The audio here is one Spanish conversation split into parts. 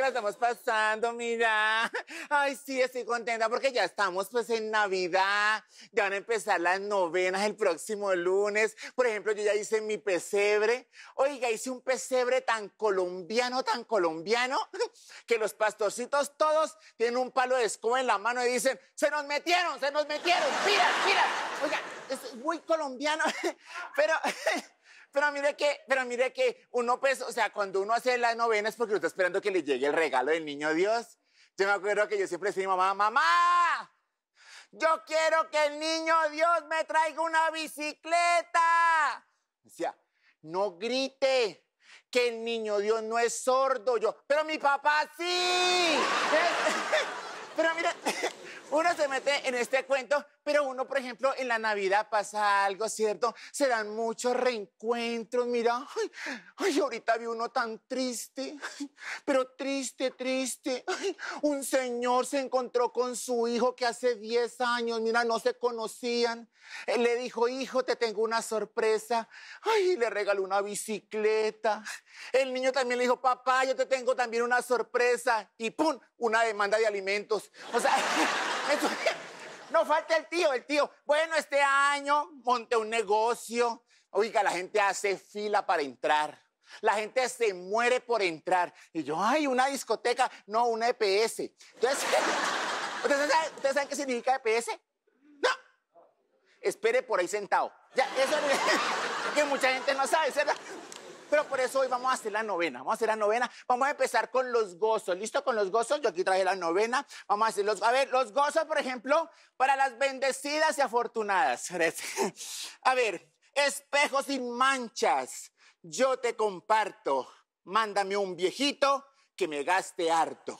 que la estamos pasando, mira. Ay, sí, estoy contenta porque ya estamos pues en Navidad. Ya van a empezar las novenas el próximo lunes. Por ejemplo, yo ya hice mi pesebre. Oiga, hice un pesebre tan colombiano, tan colombiano, que los pastorcitos todos tienen un palo de escoba en la mano y dicen, se nos metieron, se nos metieron, mira, mira. Oiga, es muy colombiano, pero... Pero mire que, pero mire que uno pues, o sea, cuando uno hace las novenas es porque uno está esperando que le llegue el regalo del niño Dios. Yo me acuerdo que yo siempre decía a mi mamá, mamá, yo quiero que el niño Dios me traiga una bicicleta. Decía, no grite, que el niño Dios no es sordo. Yo, pero mi papá sí. pero mire, uno se mete en este cuento, pero uno, por ejemplo, en la Navidad pasa algo, ¿cierto? Se dan muchos reencuentros, mira, ay, ahorita vi uno tan triste, pero triste, triste. un señor se encontró con su hijo que hace 10 años, mira, no se conocían. Él le dijo, hijo, te tengo una sorpresa. Ay, le regaló una bicicleta. El niño también le dijo, papá, yo te tengo también una sorpresa. Y ¡pum! Una demanda de alimentos. O sea... no falta el tío, el tío. Bueno, este año monté un negocio. Oiga, la gente hace fila para entrar. La gente se muere por entrar. Y yo, ay, una discoteca, no, una EPS. Entonces, ¿ustedes saben, qué significa EPS? No. Espere por ahí sentado. Ya, eso es que mucha gente no sabe, ¿verdad? Pero por eso hoy vamos a hacer la novena. Vamos a hacer la novena. Vamos a empezar con los gozos. ¿Listo con los gozos? Yo aquí traje la novena. Vamos a hacer los. A ver, los gozos, por ejemplo, para las bendecidas y afortunadas. A ver, espejos sin manchas. Yo te comparto. Mándame un viejito que me gaste harto.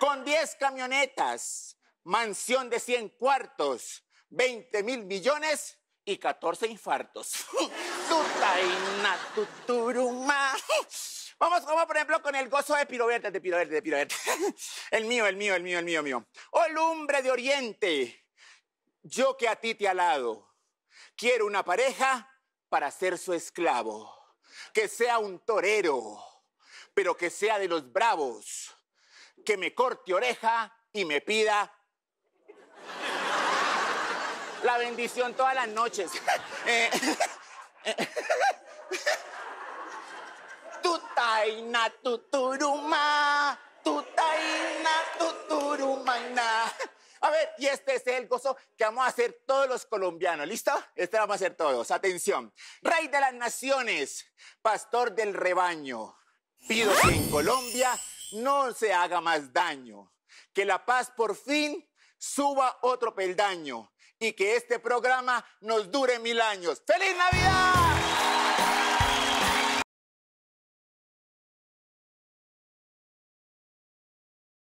Con 10 camionetas, mansión de 100 cuartos, 20 mil millones y 14 infartos. Tutaina, tuturuma. Vamos, vamos, por ejemplo, con el gozo de Piroverte, de Piroverte, de Piroverte. El mío, el mío, el mío, el mío, mío. Oh, lumbre de oriente, yo que a ti te alado, quiero una pareja para ser su esclavo. Que sea un torero, pero que sea de los bravos. Que me corte oreja y me pida la bendición todas las noches. Eh, tutaina tuturuma, tutaina tuturumana. A ver, y este es el gozo que vamos a hacer todos los colombianos. ¿Listo? Este lo vamos a hacer todos. Atención. Rey de las naciones, pastor del rebaño. Pido que en Colombia no se haga más daño. Que la paz por fin suba otro peldaño y que este programa nos dure mil años. ¡Feliz Navidad!